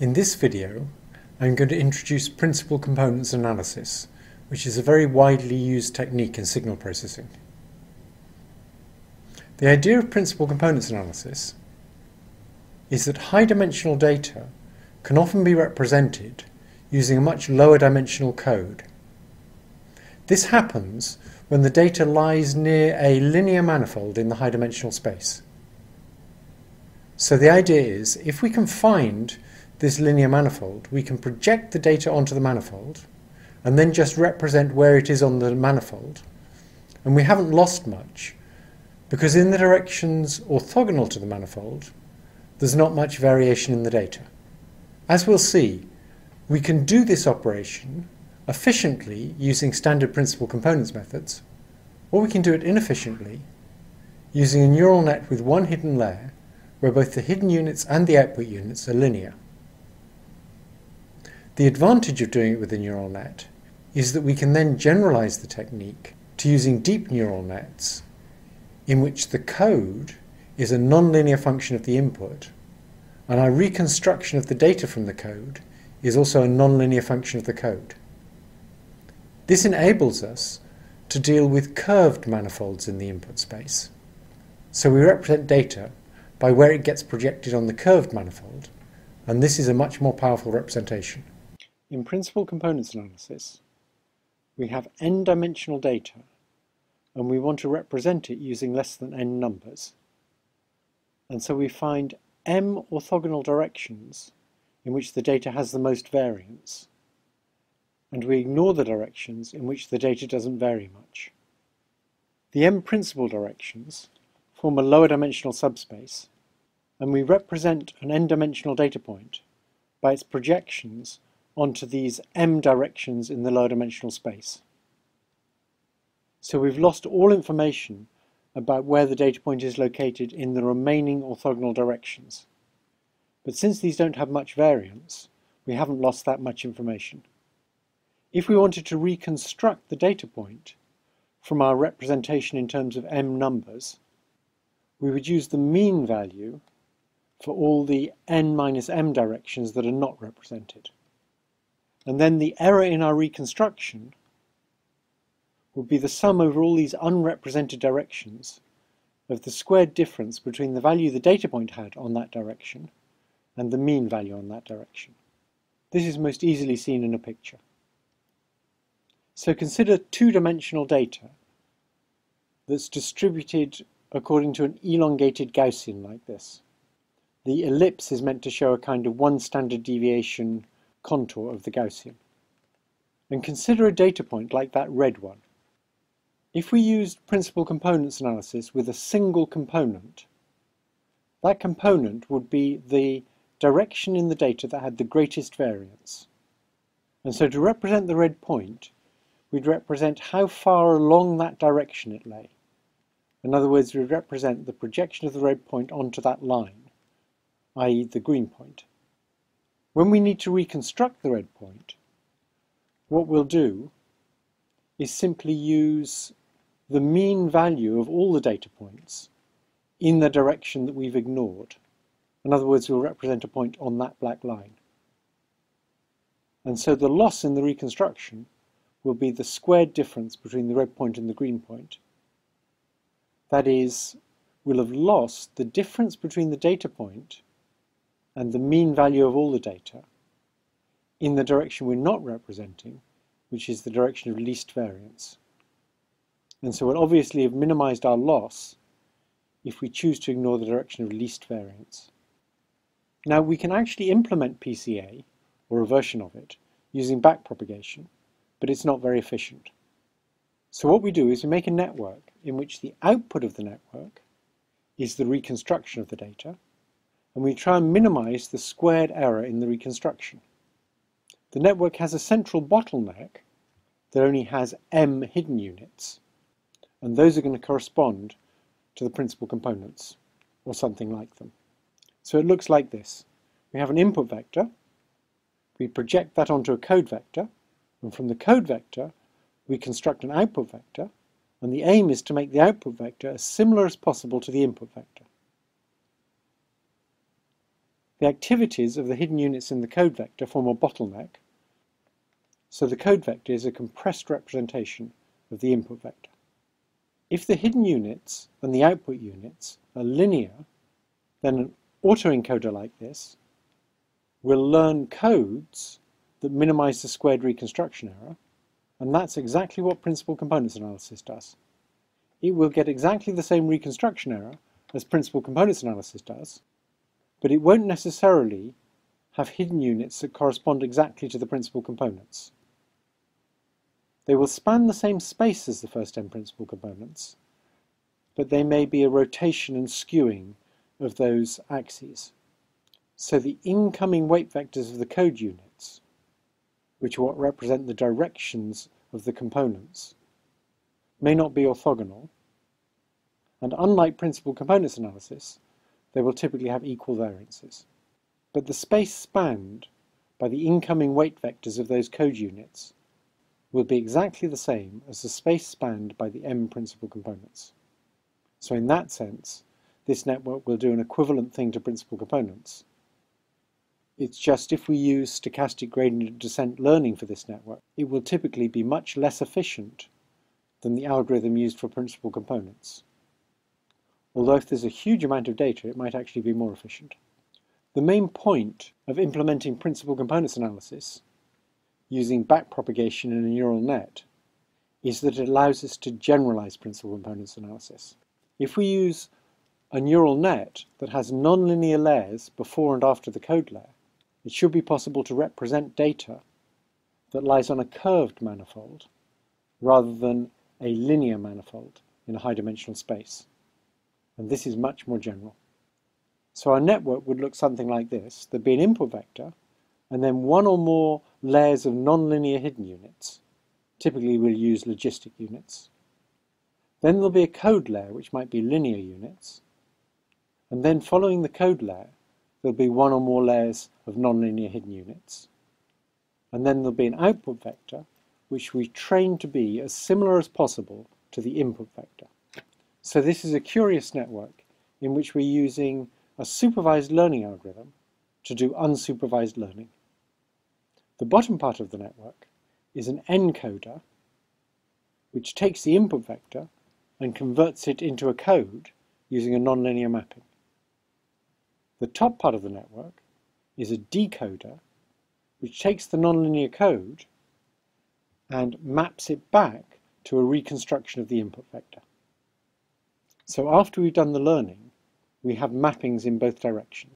In this video, I'm going to introduce principal components analysis, which is a very widely used technique in signal processing. The idea of principal components analysis is that high-dimensional data can often be represented using a much lower dimensional code. This happens when the data lies near a linear manifold in the high-dimensional space. So the idea is, if we can find this linear manifold, we can project the data onto the manifold and then just represent where it is on the manifold. And we haven't lost much because in the directions orthogonal to the manifold, there's not much variation in the data. As we'll see, we can do this operation efficiently using standard principal components methods, or we can do it inefficiently using a neural net with one hidden layer where both the hidden units and the output units are linear. The advantage of doing it with a neural net is that we can then generalize the technique to using deep neural nets in which the code is a nonlinear function of the input and our reconstruction of the data from the code is also a nonlinear function of the code. This enables us to deal with curved manifolds in the input space. So we represent data by where it gets projected on the curved manifold, and this is a much more powerful representation. In principal components analysis, we have n-dimensional data, and we want to represent it using less than n numbers. And so we find m orthogonal directions in which the data has the most variance, and we ignore the directions in which the data doesn't vary much. The m principal directions form a lower dimensional subspace and we represent an n-dimensional data point by its projections onto these m directions in the lower dimensional space. So we've lost all information about where the data point is located in the remaining orthogonal directions. But since these don't have much variance, we haven't lost that much information. If we wanted to reconstruct the data point from our representation in terms of m numbers, we would use the mean value for all the n minus m directions that are not represented. And then the error in our reconstruction would be the sum over all these unrepresented directions of the squared difference between the value the data point had on that direction and the mean value on that direction. This is most easily seen in a picture. So consider two-dimensional data that's distributed according to an elongated Gaussian like this. The ellipse is meant to show a kind of one standard deviation contour of the Gaussian. And consider a data point like that red one. If we used principal components analysis with a single component, that component would be the direction in the data that had the greatest variance. And so to represent the red point, we'd represent how far along that direction it lay. In other words, we'd represent the projection of the red point onto that line i.e. the green point. When we need to reconstruct the red point, what we'll do is simply use the mean value of all the data points in the direction that we've ignored. In other words, we'll represent a point on that black line. And so the loss in the reconstruction will be the squared difference between the red point and the green point. That is, we'll have lost the difference between the data point and the mean value of all the data in the direction we're not representing, which is the direction of least variance. And so we'll obviously have minimized our loss if we choose to ignore the direction of least variance. Now we can actually implement PCA, or a version of it, using backpropagation, but it's not very efficient. So what we do is we make a network in which the output of the network is the reconstruction of the data, and we try and minimize the squared error in the reconstruction. The network has a central bottleneck that only has m hidden units, and those are going to correspond to the principal components, or something like them. So it looks like this. We have an input vector, we project that onto a code vector, and from the code vector we construct an output vector, and the aim is to make the output vector as similar as possible to the input vector. The activities of the hidden units in the code vector form a bottleneck, so the code vector is a compressed representation of the input vector. If the hidden units and the output units are linear, then an autoencoder like this will learn codes that minimize the squared reconstruction error, and that's exactly what principal components analysis does. It will get exactly the same reconstruction error as principal components analysis does, but it won't necessarily have hidden units that correspond exactly to the principal components. They will span the same space as the first n principal components, but they may be a rotation and skewing of those axes. So the incoming weight vectors of the code units, which what represent the directions of the components, may not be orthogonal, and unlike principal components analysis, they will typically have equal variances. But the space spanned by the incoming weight vectors of those code units will be exactly the same as the space spanned by the m principal components. So in that sense, this network will do an equivalent thing to principal components. It's just if we use stochastic gradient descent learning for this network, it will typically be much less efficient than the algorithm used for principal components. Although if there's a huge amount of data, it might actually be more efficient. The main point of implementing principal components analysis using backpropagation in a neural net is that it allows us to generalize principal components analysis. If we use a neural net that has nonlinear layers before and after the code layer, it should be possible to represent data that lies on a curved manifold rather than a linear manifold in a high-dimensional space. And this is much more general. So our network would look something like this. There'd be an input vector and then one or more layers of nonlinear hidden units. Typically we'll use logistic units. Then there'll be a code layer, which might be linear units. And then following the code layer, there'll be one or more layers of nonlinear hidden units. And then there'll be an output vector, which we train to be as similar as possible to the input vector. So this is a curious network in which we're using a supervised learning algorithm to do unsupervised learning. The bottom part of the network is an encoder which takes the input vector and converts it into a code using a nonlinear mapping. The top part of the network is a decoder which takes the nonlinear code and maps it back to a reconstruction of the input vector. So after we've done the learning, we have mappings in both directions.